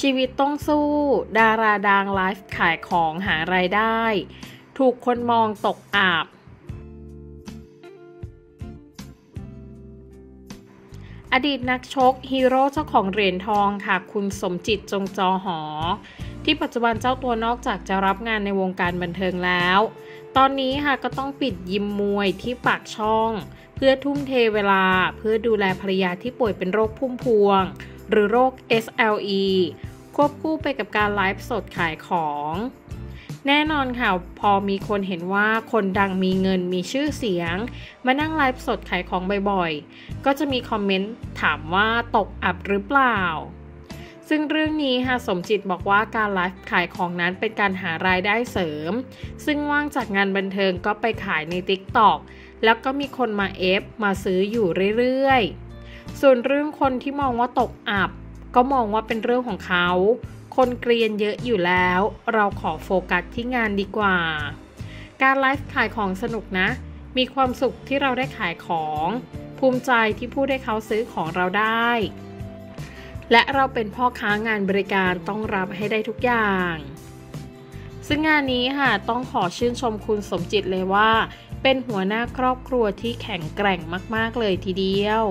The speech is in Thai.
ชีวิตต้องสู้ ดาราดังไลฟ์ขายของหารายได้ ถูกคนมองตกอาบ อดีตนักชกฮีโร่เจ้าของเหรียญทองค่ะ คุณสมจิตจงจอหอ ที่ปัจจุบันเจ้าตัวนอกจากจะรับงานในวงการบันเทิงแล้ว ตอนนี้ค่ะก็ต้องปิดยิมมวยที่ปากช่อง เพื่อทุ่มเทเวลาเพื่อดูแลภรรยาที่ป่วยเป็นโรคพุ่มพวงหรือโรค SLE ควบคู่ไปกับการไลฟ์สดขายของ แน่นอนค่ะ พอมีคนเห็นว่าคนดังมีเงินมีชื่อเสียง มานั่งไลฟ์สดขายของบ่อยๆ ก็จะมีคอมเมนต์ถามว่าตกอับหรือเปล่า ซึ่งเรื่องนี้ค่ะสมจิตบอกว่าการไลฟ์ขายของนั้นเป็นการหารายได้เสริม ซึ่งว่างจากงานบันเทิงก็ไปขายใน TikTok แล้วก็มีคนมาเอฟมาซื้ออยู่เรื่อยๆ ส่วนเรื่องคนที่มองว่าตกอับ ก็มองว่าเป็นเรื่องของเขา คนเกรียนเยอะอยู่แล้ว เราขอโฟกัสที่งานดีกว่า การไลฟ์ขายของสนุกนะ มีความสุขที่เราได้ขายของ ภูมิใจที่ผู้ได้เขาซื้อของเราได้ และเราเป็นพ่อค้างานบริการต้องรับให้ได้ทุกอย่างซึ่งงานนี้ค่ะต้องขอชื่นชมคุณสมจิตเลยว่า เป็นหัวหน้าครอบครัวที่แข็งแกร่งมาก ๆ เลยทีเดียว